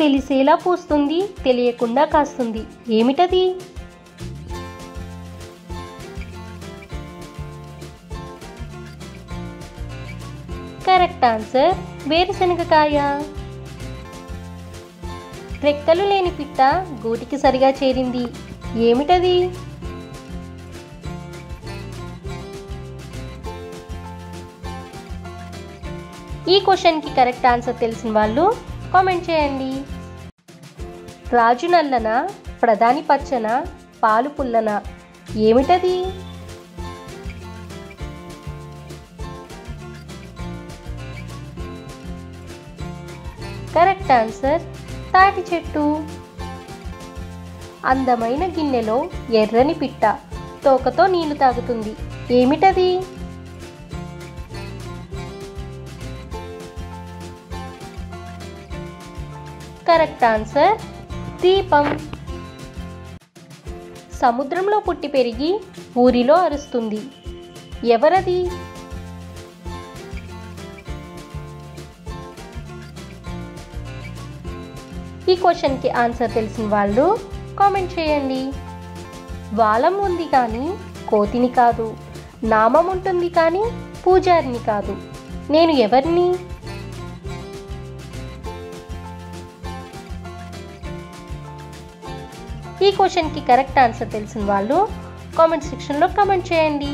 తెలిసేలా పూస్తుంది తెలియకుండా కాస్తుంది. ఏమిటది? కరెక్ట్ ఆన్సర్ వేరుశనగకాయ. రెక్కలు లేని పిట్ట గూటికి సరిగా చేరింది. ఏమిటది? ఈ క్వశ్చన్కి కరెక్ట్ ఆన్సర్ తెలిసిన వాళ్ళు కామెంట్ చేయండి. రాజు నల్లన ప్రధాని పచ్చన పాలు పుల్లన. ఏమిటది? కరెక్ట్ ఆన్సర్ తాటి చెట్టు. అందమైన గిన్నెలో ఎర్రని పిట్ట. తోకతో నీళ్ళు తాగుతుంది. ఏమిటది? కరెక్ట్ ఆన్సర్ దీపం. సముద్రంలో పుట్టి పెరిగి ఊరిలో అరుస్తుంది. ఎవరది? ఈ క్వశ్చన్కి ఆన్సర్ తెలిసిన వాళ్ళు కామెంట్ చేయండి. వాలం ఉంది కానీ కోతిని కాదు. నామం ఉంటుంది కానీ పూజారిని కాదు. నేను ఎవరిని? ఈ క్వశ్చన్కి కరెక్ట్ ఆన్సర్ తెలిసిన వాళ్ళు కామెంట్ సెక్షన్లో కామెంట్ చేయండి.